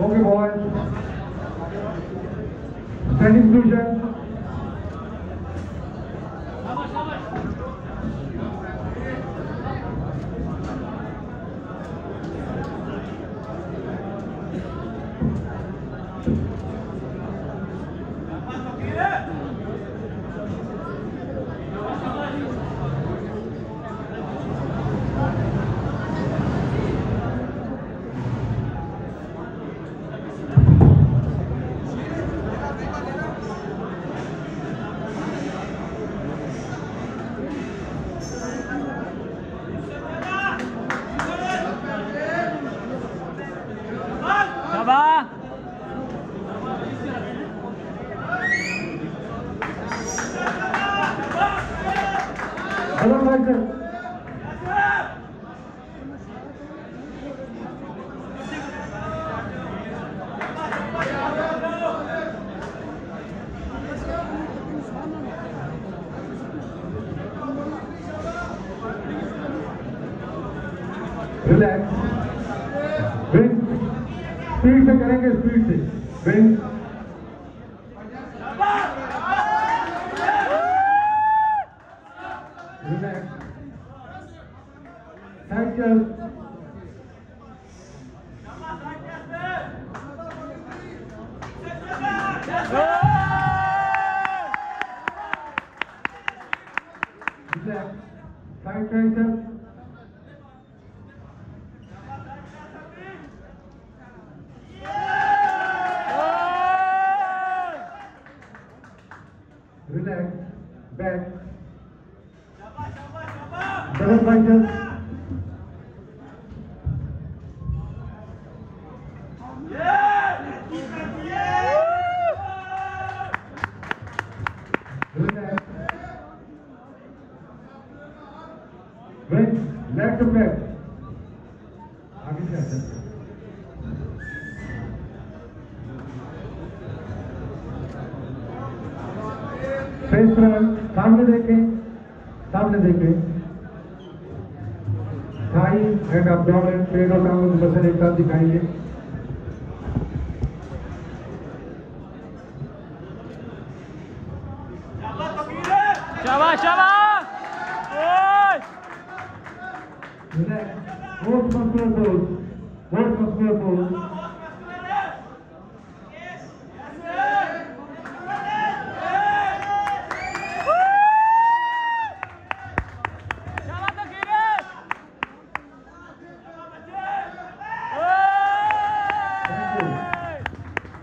Bobby Boy, Stanis Dujan, Relax. Wing. Speed से करेंगे speed से wing punches, relax, to back, आगे से आगे फेस फ्रंट सामने देखें सामने देखें थाई एंड abdomen पेट और टांगों की मसल एक साथ दिखाएँगे शाबाश शाबाश ओए Relax. Both muscular pose. Both muscular pose. शाबाश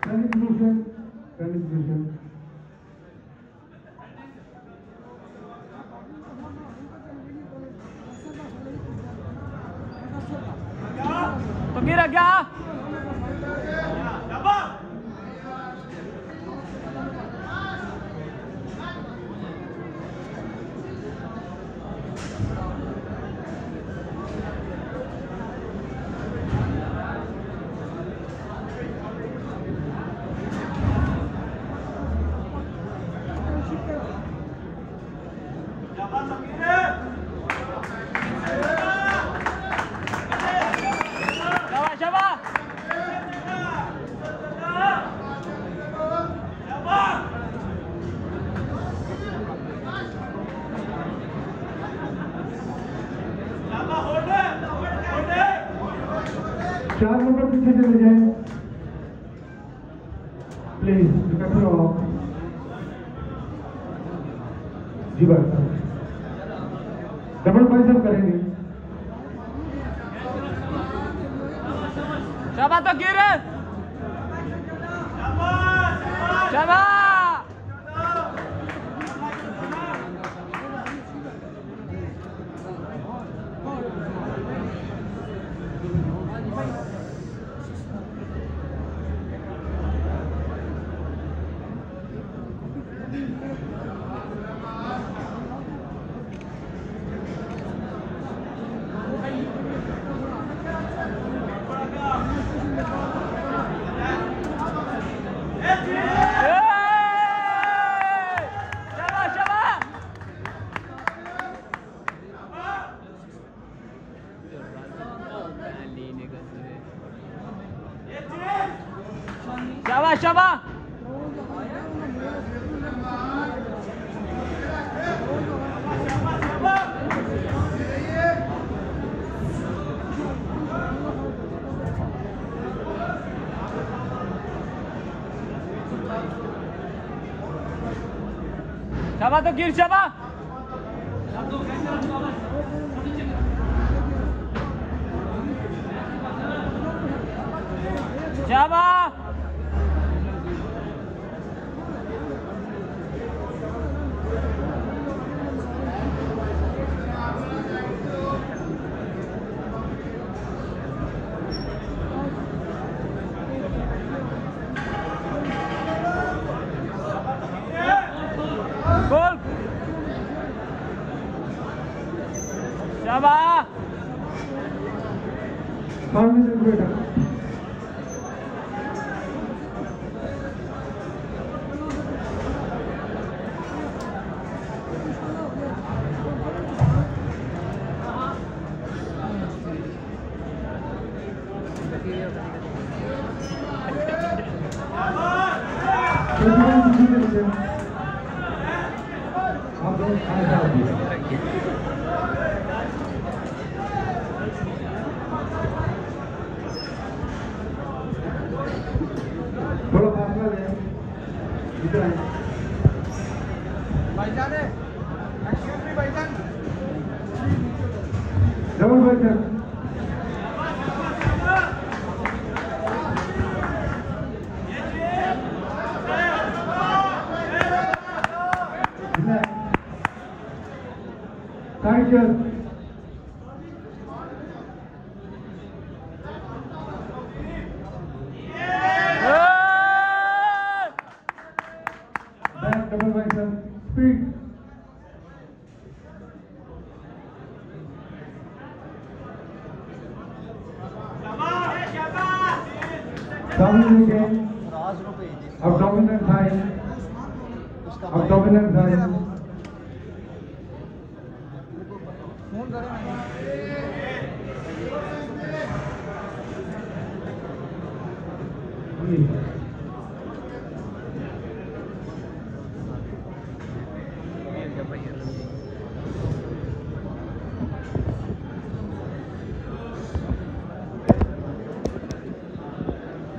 Thank you. चले जाए प्लीज़ इकट्ठे हो आप जी बस डबल बाइसेप करेंगे. शाबाश तकीरे शाबाश शाबाश। शाबाश तो गिर शाबाश शाबाश Back double bicep. Speed. Dominant again. राज रुपए Abdominal thigh. उसका Abdominal thigh.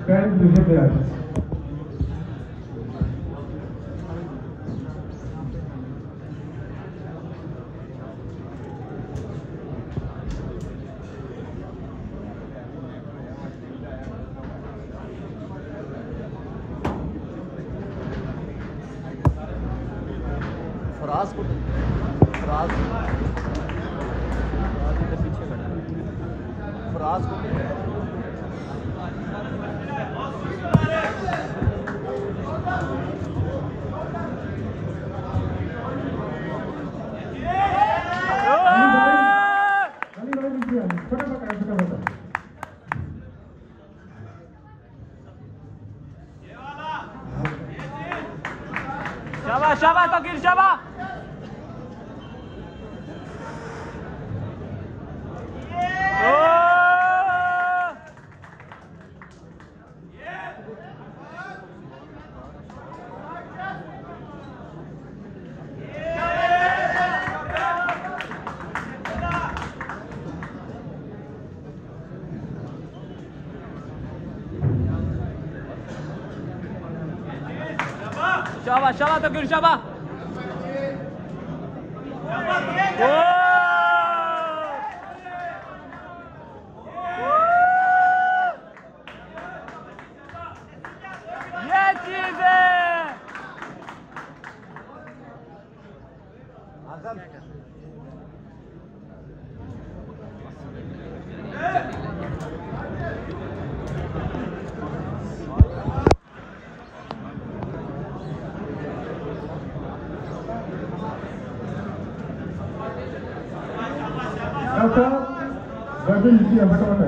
Parents visit there. Faraz को फराज पीछे खड़ा फराज को शाबाश शाबाश तो गिर शाबाश dia, vai colocar